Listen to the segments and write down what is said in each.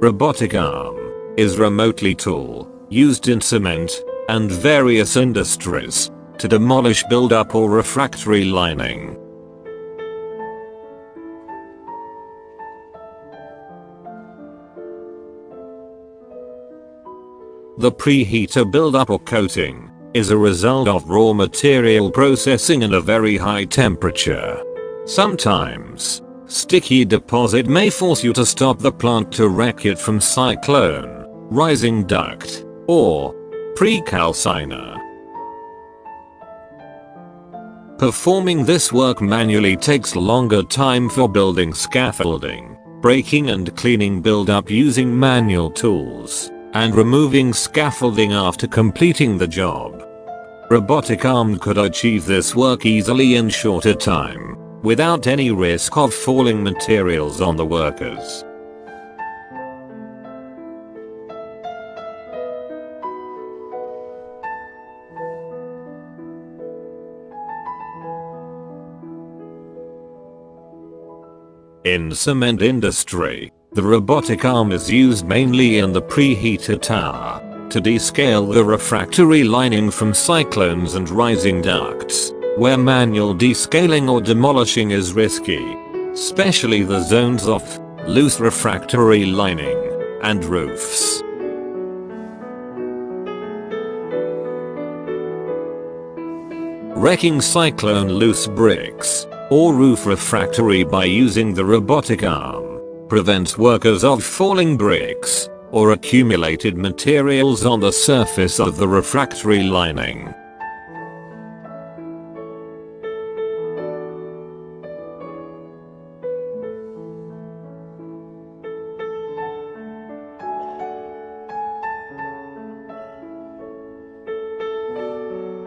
Robotic arm is remotely tool used in cement and various industries to demolish buildup or refractory lining. The preheater buildup or coating is a result of raw material processing in a very high temperature. Sometimes, sticky deposit may force you to stop the plant to wreck it from cyclone, rising duct, or precalciner. Performing this work manually takes longer time for building scaffolding, breaking and cleaning buildup using manual tools and removing scaffolding after completing the job. Robotic arm could achieve this work easily in shorter time, without any risk of falling materials on the workers. In cement industry, the robotic arm is used mainly in the preheater tower to descale the refractory lining from cyclones and rising ducts, where manual descaling or demolishing is risky, especially the zones of loose refractory lining and roofs. Wrecking cyclone loose bricks or roof refractory by using the robotic arm prevents workers of falling bricks or accumulated materials on the surface of the refractory lining.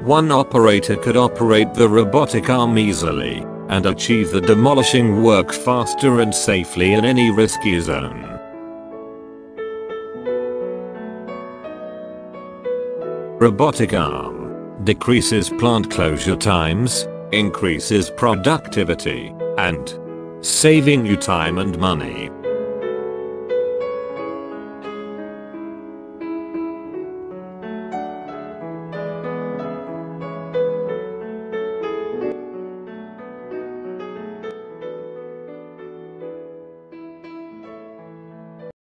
One operator could operate the robotic arm easily and achieve the demolishing work faster and safely in any risky zone. Robotic arm decreases plant closure times, increases productivity, and saving you time and money.